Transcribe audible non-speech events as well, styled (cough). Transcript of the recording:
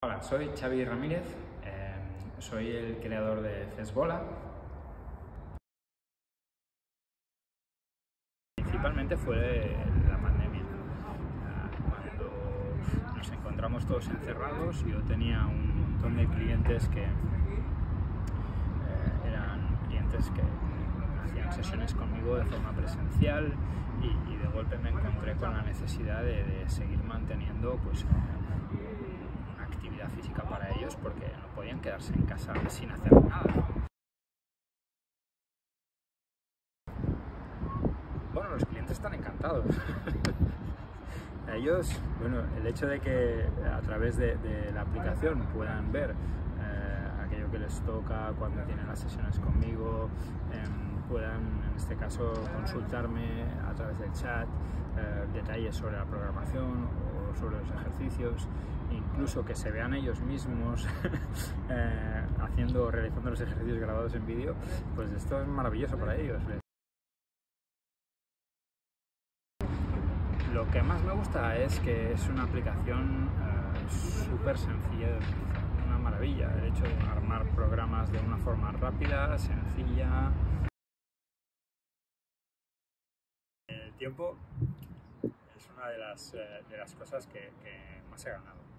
Hola, soy Xavi Ramírez, eh, soy el creador de Cesbola. Principalmente fue la pandemia, cuando nos encontramos todos encerrados, yo tenía un montón de clientes que eh, eran clientes que hacían sesiones conmigo de forma presencial y, de golpe me encontré con la necesidad de, de seguir manteniendo pues, física para ellos porque no podían quedarse en casa sin hacer nada. Bueno, los clientes están encantados. (laughs) ellos, bueno, el hecho de que a través de, la aplicación puedan ver aquello que les toca cuando tienen las sesiones conmigo, em, puedan en este caso consultarme a través del chat eh, detalles sobre la programación o sobre los ejercicios incluso que se vean ellos mismos (laughs) eh, haciendo, realizando los ejercicios grabados en vídeo, pues esto es maravilloso para ellos. Lo que más me gusta es que es una aplicación eh, súper sencilla de maravilla. El hecho de armar programas de una forma rápida, sencilla. El tiempo es una de las, eh, de las cosas que, que más he ganado.